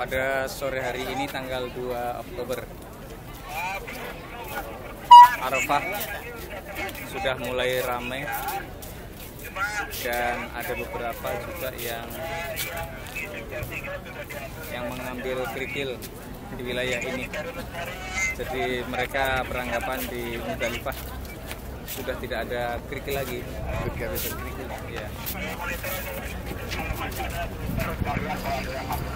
pada sore hari ini tanggal 2 Oktober Arafah sudah mulai ramai dan ada beberapa juga yang yang mengambil kerikil di wilayah ini. Jadi mereka beranggapan di Musdalifah sudah tidak ada kerikil lagi. Kerikil. Ya Yeah, yeah, yeah.